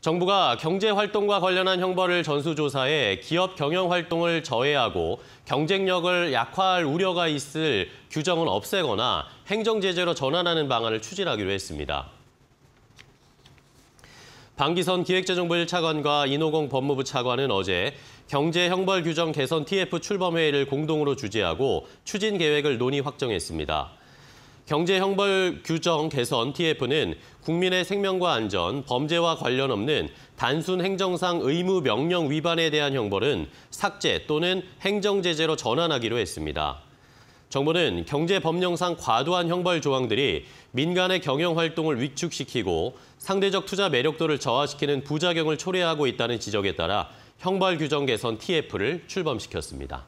정부가 경제활동과 관련한 형벌을 전수조사해 기업 경영활동을 저해하고 경쟁력을 약화할 우려가 있을 규정은 없애거나 행정제재로 전환하는 방안을 추진하기로 했습니다. 방기선 기획재정부 1차관과 인호공 법무부 차관은 어제 경제형벌 규정 개선 TF 출범회의를 공동으로 주재하고 추진 계획을 논의 확정했습니다. 경제형벌 규정 개선 TF는 국민의 생명과 안전, 범죄와 관련 없는 단순 행정상 의무 명령 위반에 대한 형벌은 삭제 또는 행정제재로 전환하기로 했습니다. 정부는 경제법령상 과도한 형벌 조항들이 민간의 경영활동을 위축시키고 상대적 투자 매력도를 저하시키는 부작용을 초래하고 있다는 지적에 따라 형벌 규정 개선 TF를 출범시켰습니다.